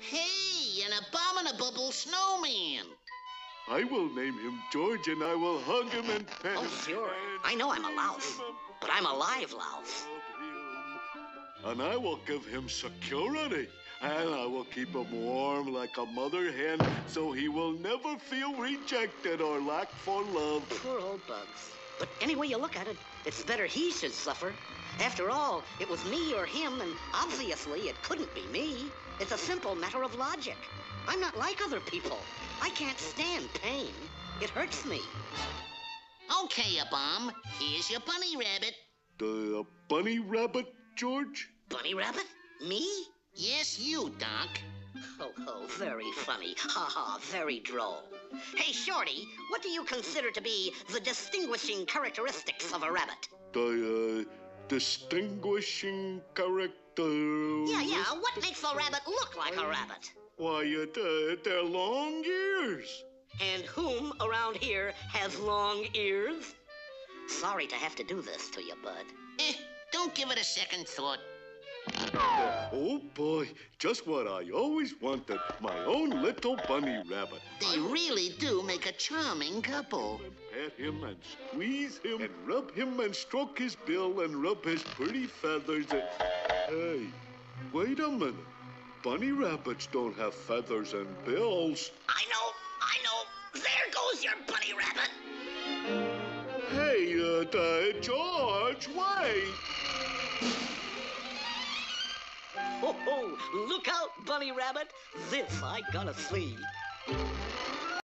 Hey, an abominable snowman. I will name him George and I will hug him and pet Oh, him. sure. I know I'm a louse, but I'm a live louse. and And I will give him security. And I will keep him warm like a mother hen so he will never feel rejected or lack for love. Poor old Bugs. But any way you look at it, it's better he should suffer. After all, it was me or him, and obviously it couldn't be me. It's a simple matter of logic. I'm not like other people. I can't stand pain. It hurts me. Okay, a bomb. Here's your bunny rabbit. The bunny rabbit, George? Bunny Rabbit? Me? Yes, you, Doc. Ho ho, very funny. Ha ha, very droll. Hey, Shorty, what do you consider to be the distinguishing characteristics of a rabbit? The uh, distinguishing character. Yeah, yeah, what makes a rabbit look like a rabbit? Why, it, uh, their long ears. And whom around here has long ears? Sorry to have to do this to you, bud. Eh, don't give it a second thought. Oh boy, just what I always wanted. My own little bunny rabbit. They really do make a charming couple. Pet him and squeeze him and rub him and stroke his bill and rub his pretty feathers. And... Hey, wait a minute. Bunny rabbits don't have feathers and bills. I know, I know. There goes your bunny rabbit. Hey, uh, uh, George, wait ho, ho! Look out, bunny rabbit! This I gotta see.